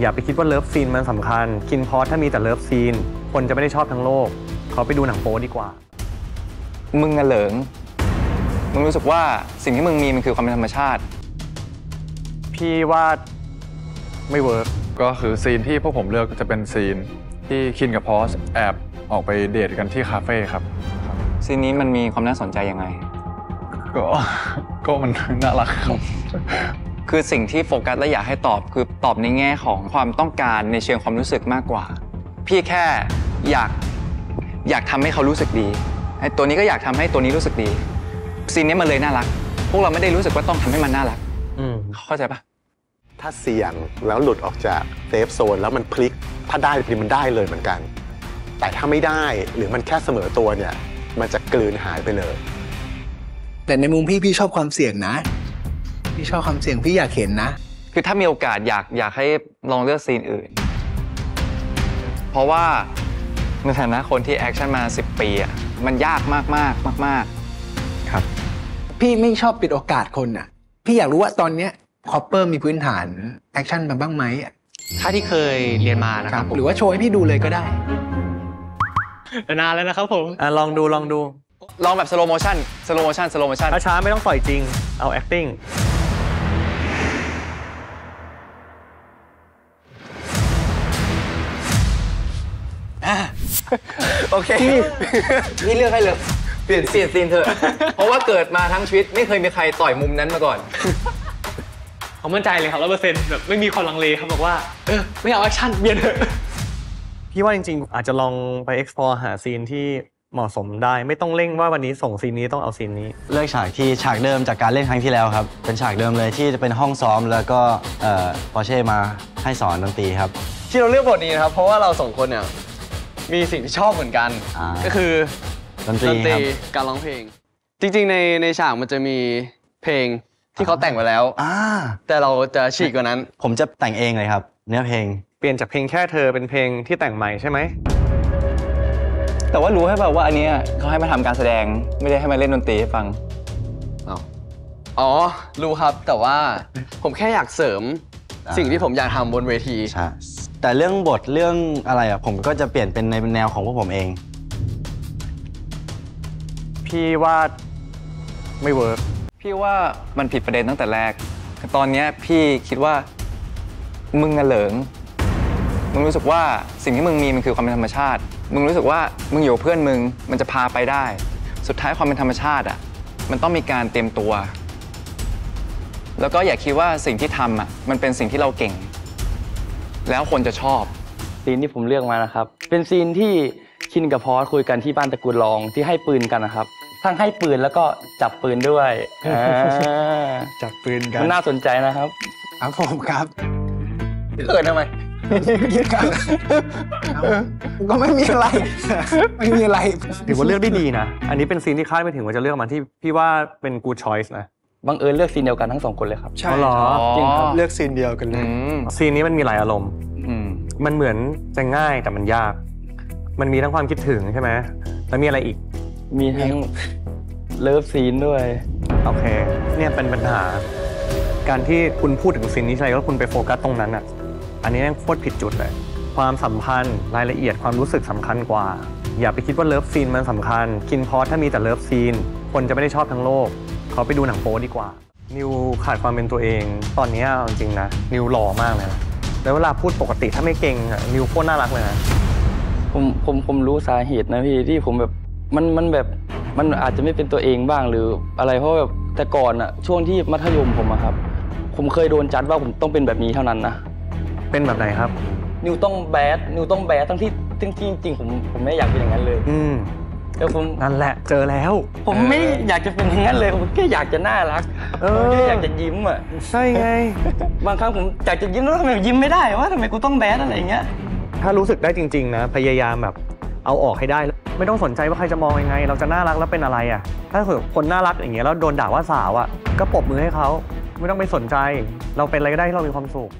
อย่าไปคิดว่า love scene มันสำคัญ คินน์พอร์ชถ้ามีแต่ love scene คนจะไม่ได้ชอบทั้งโลก เขาไปดูหนังโป๊ดีกว่า มึงอะเหลิง มึงรู้สึกว่าสิ่งที่มึงมีมันคือความเป็นธรรมชาติ พี่ว่าไม่ work ก็คือซีนที่พวกผมเลือกจะเป็นซีนที่คินน์กับพอร์ชแอบออกไปเดทกันที่คาเฟ่ครับ ซีนนี้มันมีความน่าสนใจยังไง ก็ก็มันน่ารักครับ คือสิ่งที่โฟกัสและอยากให้ตอบคือตอบในแง่ของความต้องการในเชิงความรู้สึกมากกว่า พี่แค่อยากอยากทำให้เขารู้สึกดีไอ้ตัวนี้ก็อยากทำให้ตัวนี้รู้สึกดีซีนนี้มันเลยน่ารัก พวกเราไม่ได้รู้สึกว่าต้องทำให้มันน่ารักอืมเข้าใจปะถ้าเสี่ยงแล้วหลุดออกจาก safe zone แล้วมันพลิกถ้าได้พลิกมันได้เลยเหมือนกัน แต่ถ้าไม่ได้หรือมันแค่เสมอตัวเนี่ย มันจะกลืนหายไปเลย แต่ในมุมพี่พี่ชอบความเสี่ยงนะ พี่ชอบความเสี่ยงพี่อยากเห็นนะ คือถ้ามีโอกาสอยากอยากให้ลองเลือกซีนอื่น เพราะว่าในฐานะคนที่แอคชั่นมา 10 ปีอะมันยากมากมากมากมากๆพี่ไม่ชอบปิดโอกาสคนอะ พี่อยากรู้ว่าตอนเนี้ยคอปเปอร์มีพื้นฐานแอคชั่นมาบ้างไหมอะถ้าที่เคยเรียนมานะคครัรับบผมหรือว่าโชว์ให้พี่ดูเลยก็ได้นานแล้วนะครับผมอะลองดูลองดู ลองแบบ slow motion slow motion slow motion ช้าๆไม่ต้องปล่อยจริง เอา acting โอเคพี่เลือกให้เลย เปลี่ยนเปลี่ยนซีนเถอะ เพราะว่าเกิดมาทั้งชีวิตไม่เคยมีใครต่อยมุมนั้นมาก่อนผมมั่นใจเลยครับร้อยเปอร์เซ็นต์แบบไม่มีความลังเลครับบอกว่า เออ ไม่เอาแอคชั่นเปลี่ยนเถอะพี่ว่าจริง ๆ อาจจะลองไป explore หาซีนที่เหมาะสมได้ ไม่ต้องเร่งว่าวันนี้ส่งซีนนี้ต้องเอาซีนนี้ เลือกฉากที่ฉากเดิมจากการเล่นครั้งที่แล้วครับ เป็นฉากเดิมเลยที่จะเป็นห้องซ้อมแล้วก็เอ่อปอร์เช่มาให้สอนดนตรีครับ ที่เราเลือกบทนี้นะครับเพราะว่าเราสองคนเนี่ย มีสิ่งที่ชอบเหมือนกัน อ่า ก็คือดนตรีดนตรีครับ การร้องเพลง จริงๆในในฉากมันจะมีเพลงที่เขาแต่งไว้แล้ว อ่า แต่เราจะฉีกกว่านั้น ผมจะแต่งเองเลยครับ เนื้อเพลง เปลี่ยนจากเพลงแค่เธอเป็นเพลงที่แต่งใหม่ใช่ไหม แต่ว่ารู้ให้แบบว่าอันเนี้ยเขาให้มาทำการแสดงไม่ได้ให้มาเล่นดนตรีให้ฟัง อ๋อ รู้ครับแต่ว่าผมแค่อยากเสริมสิ่งที่ผมอยากทำบนเวที ใช่ แต่เรื่องบทเรื่องอะไรอะผมก็จะเปลี่ยนเป็นในแนวของพวกผมเอง พี่ว่าไม่ work พี่ว่ามันผิดประเด็นตั้งแต่แรก ตอนเนี้ยพี่คิดว่ามึงอะเหลิง มึงรู้สึกว่าสิ่งที่มึงมีมันคือความเป็นธรรมชาติ มึงรู้สึกว่ามึงอยู่กับเพื่อนมึงมันจะพาไปได้ สุดท้ายความเป็นธรรมชาติอะมันต้องมีการเตรียมตัว แล้วก็อย่าคิดว่าสิ่งที่ทำอะมันเป็นสิ่งที่เราเก่ง แล้วคนจะชอบ ซีนที่ผมเลือกมานะครับ เป็นซีนที่คินกับพอสคุยกันที่บ้านตระกูลรองที่ให้ปืนกันนะครับ ทั้งให้ปืนแล้วก็จับปืนด้วยอ่าจับปืนกัมันนน่าสนใจนะครับครับผมครับเกิดทำไมก็ไม่มีอะไร ไม่มีอะไร ถือว่าเลือกได้ดีนะ อันนี้เป็นซีนที่คาดไม่ถึงว่าจะเลือกมาที่พี่ว่าเป็น good choice นะ บังเอิญเลือกซีนเดียวกันทั้งสองคนเลยครับ ใช่เหรอจริงครับเลือกซีนเดียวกันเลอืยมซีนนี้มันมีหลายอารมณ์อืมมันเหมือนจะง่ายแต่มันยาก มันมีทั้งความคิดถึงใช่ไหมแล้วมีอะไรอีก มีทั้ง love scene ด้วย โอเค เนี่ยเป็นปัญหา การที่คุณพูดถึงซีนนี้ทีไรแล้วคุณไปโฟกัสตรงนั้นอะ อันนี้แม่งโคตรผิดจุดเลย ความสัมพันธ์รายละเอียดความรู้สึกสำคัญกว่า อย่าไปคิดว่า love scene มันสำคัญ คินน์พอร์ชถ้ามีแต่ love scene คนจะไม่ได้ชอบทั้งโลก เขาไปดูหนังโป๊ดีกว่า นิวขาดความเป็นตัวเอง ตอนนี้เอาจริงๆนะ นิวหล่อมากเลยนะแล้วเวลาพูดปกติถ้าไม่เก่งอะนิวโคตรน่ารักเลยนะ ผมผมผมรู้สาเหตุนะพี่ที่ผมแบบมันมันแบบมันอาจจะไม่เป็นตัวเองบ้างหรืออะไรเพราะแบบแต่ก่อนอะช่วงที่มัธยมผมอะครับ ผมเคยโดนจัดว่าผมต้องเป็นแบบนี้เท่านั้นนะเป็นแบบไหนครับ นิวต้องแบดนิวต้องแบดทั้งที่ทั้งที่จริงๆผมผมไม่อยากเป็นอย่างนั้นเลย อืม แต่ผมนั่นแหละ เจอแล้ว ผมไม่อยากจะเป็นอย่างนั้นเลยผมแค่อยากจะน่ารักเออแค่อยากจะยิ้มอะใช่ไง บางครั้งผมอยากจะยิ้มแล้วทำไมยิ้มไม่ได้วะทำไมกูต้องแบดอะไรอย่างเงี้ยถ้ารู้สึกได้จริง ๆ นะ พยายามแบบเอาออกให้ได้ ไม่ต้องสนใจว่าใครจะมองยังไง เราจะน่ารักแล้วเป็นอะไรอะ ถ้าเกิดคนน่ารักอย่างเงี้ยแล้วโดนด่าว่าสาวอะก็ปรบมือให้เขาไม่ต้องไปสนใจ เราเป็นอะไรก็ได้ที่เรามีความสุข